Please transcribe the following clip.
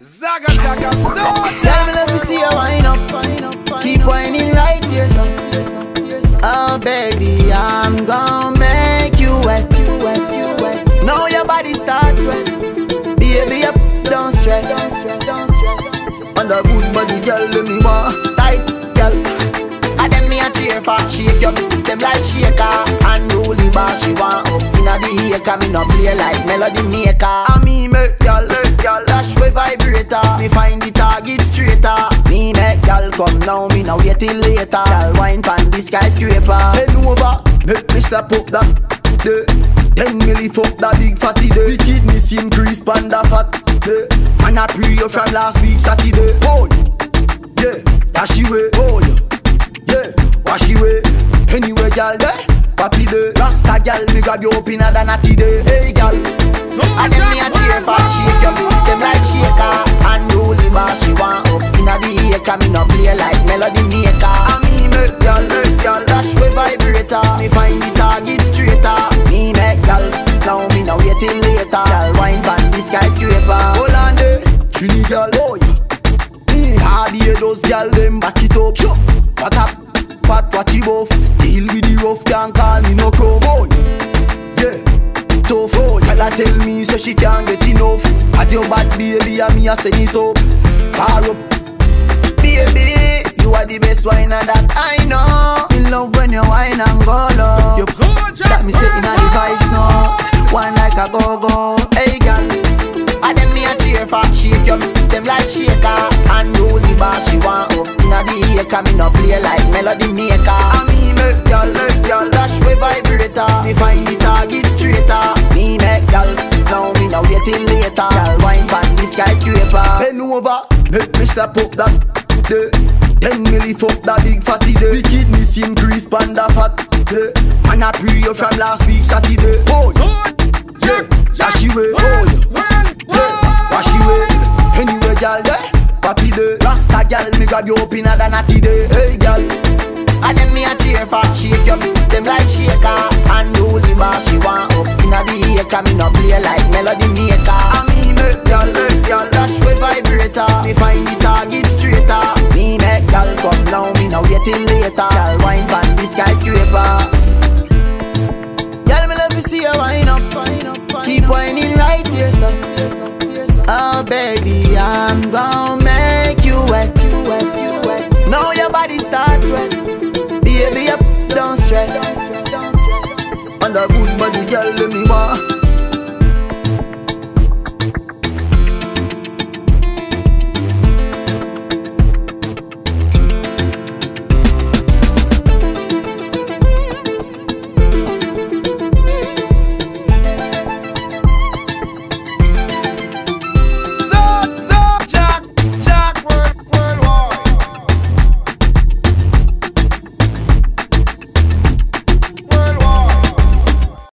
Zaga Zaga Soldier. Tell me love you see you wind up, keep whining right there, son. Oh baby, I'm gonna make you wet, you wet, you wet. Now your body starts sweat, baby, up, don't stress. Under good body, girl, let me want tight, Acre Me no play like melody maker. And me make y'all let y'all. Dash with vibrator. Me find the target straighter. Me make y'all come now Me now wait till later. Y'all wine pan the skyscraper. Bend over Make me step up that day. Ten milli fuck that big fatty day. The kidneys increase panda fat day. Man I pre you from last week Saturday. Oh yeah. Dash away Oh yeah. Yeah, wash away. Anyway, gal, there, papi de. Rasta gal, me grab you up inna the natty day. Hey, gal, and them me a cheer for shake your beat them like shaker and roll the bar. She want up inna the acre, me no play like melody maker. And me make gal, make dash with vibrator. Me find the target straighter. Me make gal, now me no wait till later. Gal, wine band the skyscraper. On there, Trini gal, oh yeah. Hard those gal, them back it up. Sure. What up? Fat watch you both Deal with the rough, can't call me no crow boy. Yeah, tough. Tell her tell me so she can't get enough. At your bad baby and me a send it up. Far up. Baby, you are the best wine that I know. In love when you wine and go low. Got me sitting on the vice now Wine like a go-go Acre me no play like melody maker. And me make y'all make y'all dash with vibrator. Me find the target straighter. Me make y'all now me no wait till later. Y'all wine pan the skyscraper. Bend over make me step up that day. Ten milli fuck that big fatty day. The kidneys increase panda fat day. Man I pre you from last week Saturday. Oh yeah, dash away Oh yeah, wash away Anyway, gal, there, de. Rasta gal, me grab you up inna the natty day Hey, gal. And them me a cheer for Shake your them like shaker. And the bar she want up inna the acre Me no play like melody maker. And me make gal, make gal Dash with vibrator. Me find the target straighter. Me make gal come now Me no wait till later. Gal wine pan the skyscraper. Gal, me love to see you wine up Keep whining right here, so Oh baby, I'm gonna don't stress. Under good body, girl, let me want